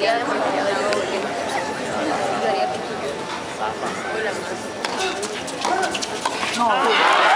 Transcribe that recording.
haría demasiado No.